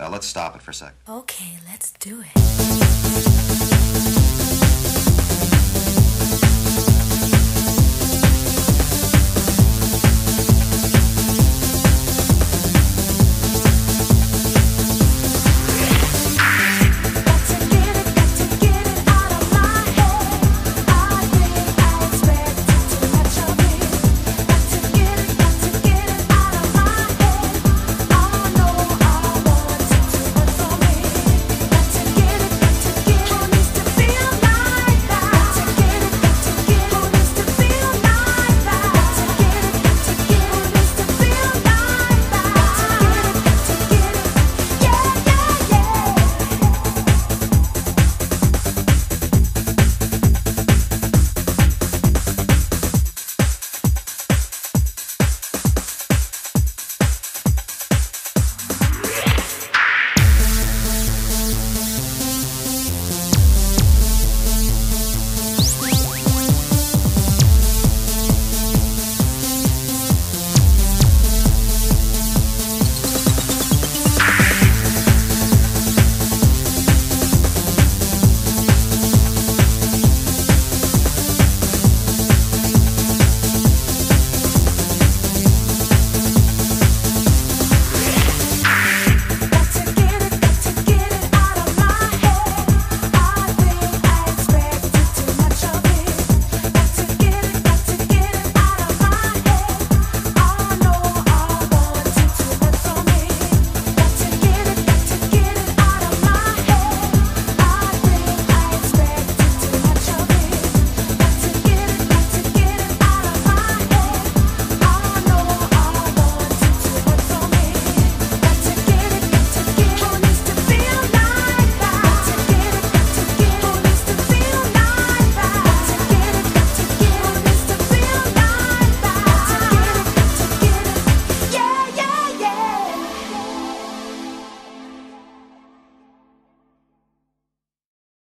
Uh, let's stop it for a sec. Okay, let's do it.